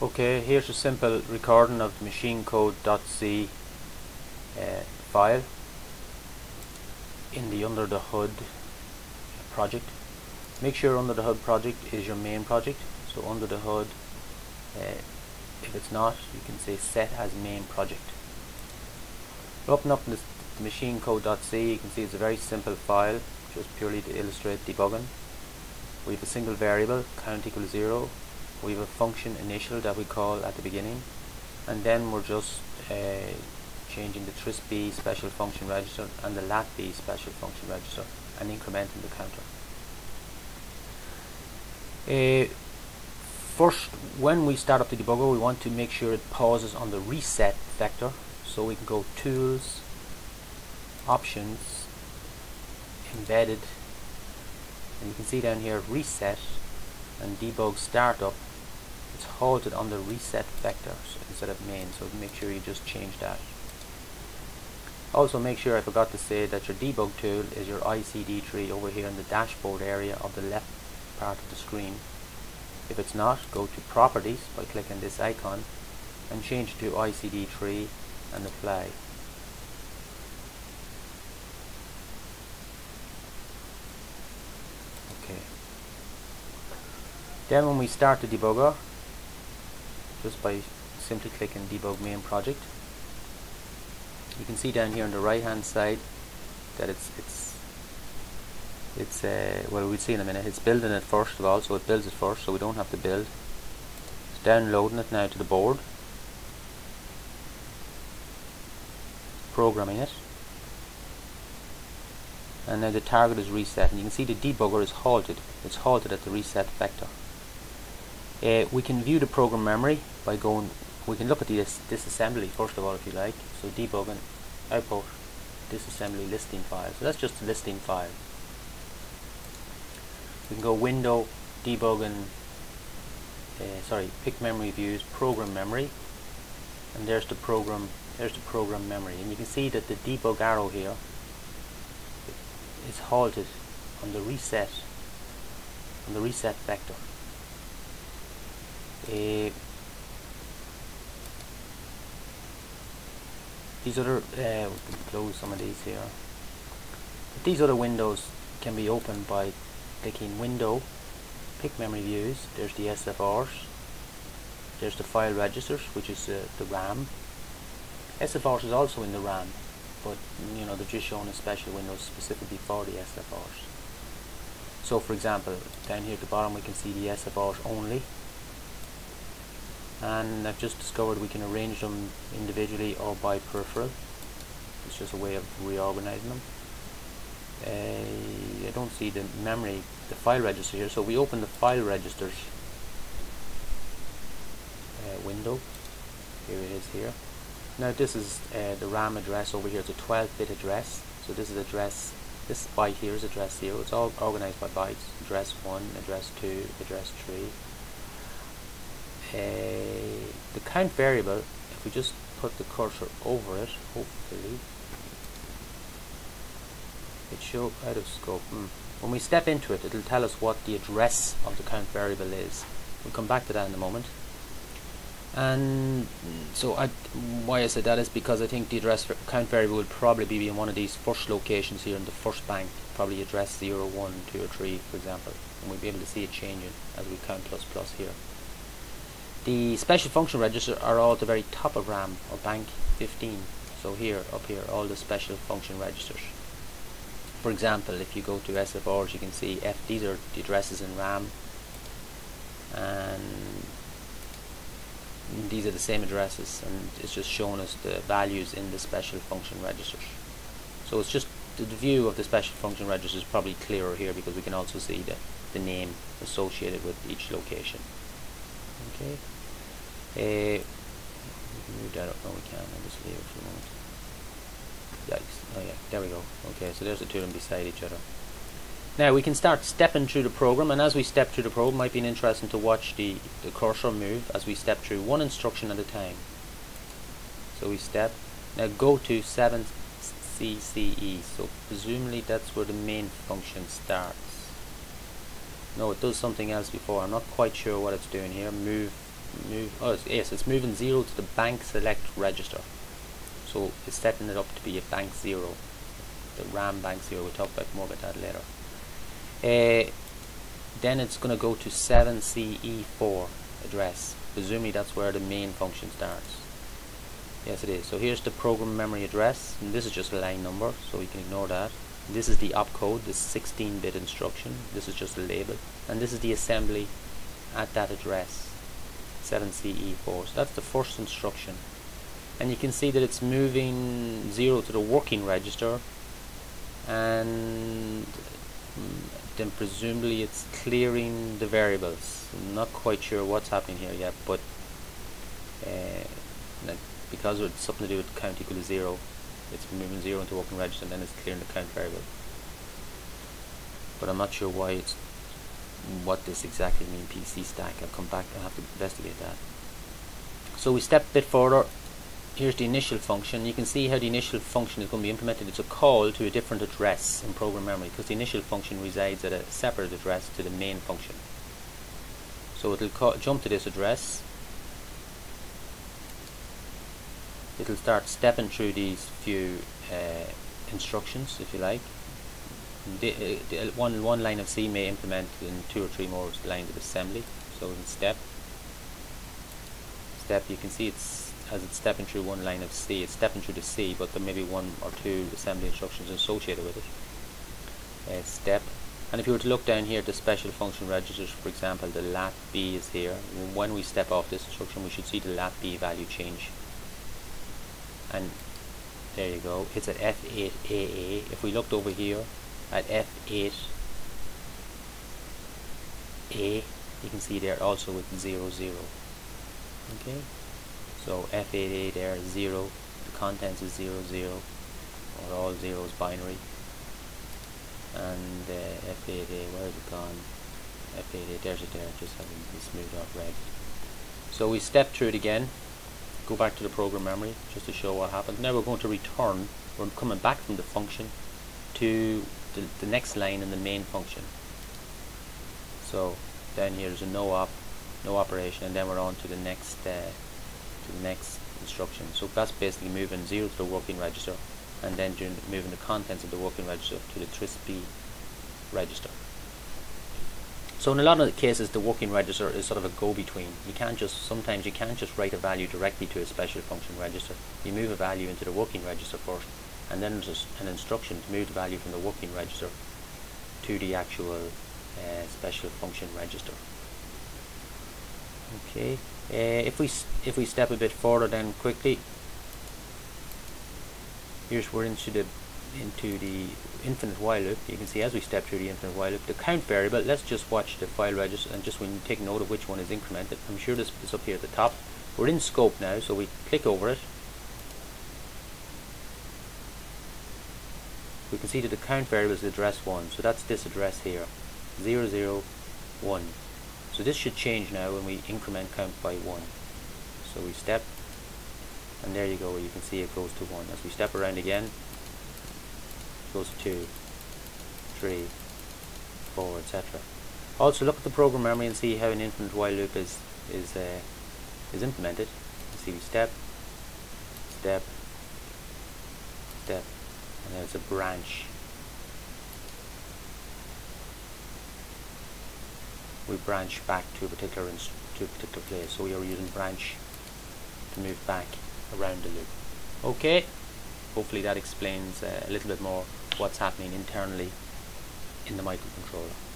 Okay, here's a simple recording of the machine code.c uh, file in the under the hood project. Make sure under the hood project is your main project. So under the hood, uh, if it's not, you can say set as main project. Open up this the machine code.c, you can see it's a very simple file, just purely to illustrate debugging. We have a single variable, count equals zero, we have a function initial that we call at the beginning and then we're just uh, changing the trisb special function register and the latb special function register and incrementing the counter. Uh, first when we start up the debugger we want to make sure it pauses on the reset vector so we can go tools options embedded and you can see down here reset and debug startup it's halted on the reset vector instead of main so make sure you just change that. Also make sure I forgot to say that your debug tool is your ICD3 over here in the dashboard area of the left part of the screen. If it's not go to properties by clicking this icon and change to ICD3 and apply. Okay. Then when we start the debugger just by simply clicking debug main project. You can see down here on the right hand side that it's it's it's uh, well we'll see in a minute. It's building it first of all so it builds it first so we don't have to build. It's downloading it now to the board. Programming it. And now the target is reset. And you can see the debugger is halted. It's halted at the reset vector uh, we can view the program memory by going, we can look at this disassembly first of all if you like. So debugging, output, disassembly listing file. So that's just a listing file. We can go window, debugging, uh, sorry, pick memory views, program memory, and there's the program, there's the program memory. And you can see that the debug arrow here is halted on the reset, on the reset vector. Uh, these other, uh, we can close some of these here. But these other windows can be opened by clicking Window, pick Memory Views. There's the SFRs. There's the file registers, which is uh, the RAM. SFRs is also in the RAM, but you know they're just shown as special windows specifically for the SFRs. So, for example, down here at the bottom we can see the SFRs only and I've just discovered we can arrange them individually or by peripheral. It's just a way of reorganizing them. Uh, I don't see the memory the file register here. So we open the file registers uh, window. Here it is here. Now this is uh, the RAM address over here. It's a 12-bit address. So this is address this byte here is address 0 it's all organized by bytes. Address 1 address 2 address 3 uh, the count variable, if we just put the cursor over it, hopefully, it show out of scope. Mm. When we step into it, it'll tell us what the address of the count variable is. We'll come back to that in a moment. And so I, why I said that is because I think the address count variable will probably be in one of these first locations here in the first bank, probably address 0, 1, 2 or 3 for example. And we'll be able to see it changing as we count plus plus here. The special function registers are all at the very top of RAM or bank 15. So here, up here, all the special function registers. For example, if you go to SFRs, you can see F. These are the addresses in RAM, and these are the same addresses, and it's just showing us the values in the special function registers. So it's just the view of the special function register is probably clearer here because we can also see the, the name associated with each location. Okay. Uh, move that up. No, we can't. I'll just leave it for a moment. Yikes. Oh yeah, there we go. Okay, so there's the two of them beside each other. Now we can start stepping through the program, and as we step through the program, it might be interesting to watch the, the cursor move as we step through one instruction at a time. So we step. Now go to 7CCE. So presumably that's where the main function starts. No, it does something else before. I'm not quite sure what it's doing here. Move move. Oh, it's, yes, it's moving zero to the bank select register. So it's setting it up to be a bank zero, the RAM bank zero. We'll talk about more about that later. Uh, then it's going to go to 7CE4 address. Presumably that's where the main function starts. Yes it is. So here's the program memory address and this is just a line number so we can ignore that. This is the opcode, this 16-bit instruction. This is just a label. And this is the assembly at that address 7CE4. So that's the first instruction. And you can see that it's moving 0 to the working register and then presumably it's clearing the variables. I'm not quite sure what's happening here yet, but uh, because it's something to do with count equal to zero, it's moving zero into working register and then it's clearing the count variable. But I'm not sure why it's what this exactly means PC stack. I'll come back I'll have to investigate that. So we step a bit further here's the initial function. You can see how the initial function is going to be implemented. It's a call to a different address in program memory because the initial function resides at a separate address to the main function. So it'll call, jump to this address. It'll start stepping through these few uh, instructions, if you like. The, the, one, one line of C may implement in two or three more lines of assembly. So in step, step, you can see it's as it's stepping through one line of C, it's stepping through the C, but there may be one or two assembly instructions associated with it. Uh, step. And if you were to look down here at the special function registers, for example, the lat B is here. When we step off this instruction, we should see the lat B value change. And there you go, it's at F8AA. If we looked over here at F8A, you can see there also with 00. 0 Okay. So f8a there is 0, the contents is 0, 0, or all zeros binary. And uh, F88, where is it gone? f8a there's it there, just having it smoothed off red. So we step through it again, go back to the program memory just to show what happened. Now we're going to return, we're coming back from the function to the, the next line in the main function. So down here is a no op, no operation, and then we're on to the next uh, to the next instruction. So that's basically moving 0 to the working register and then moving the contents of the working register to the TRISB register. So in a lot of cases the working register is sort of a go-between. You can't just, sometimes you can't just write a value directly to a special function register. You move a value into the working register first and then there's an instruction to move the value from the working register to the actual uh, special function register. Okay, uh, if we if we step a bit further then quickly, here's we're into the into the infinite while loop. You can see as we step through the infinite while loop, the count variable. Let's just watch the file register and just when you take note of which one is incremented. I'm sure this is up here at the top. We're in scope now, so we click over it. We can see that the count variable is address one, so that's this address here, zero zero one. So this should change now when we increment count by 1. So we step, and there you go, you can see it goes to 1. As we step around again, it goes to 2, 3, 4, etc. Also look at the program memory and see how an infinite while loop is, is, uh, is implemented. You see we step, step, step, and then it's a branch we branch back to a particular to a particular place. So we are using branch to move back around the loop. Okay, hopefully that explains uh, a little bit more what's happening internally in the microcontroller.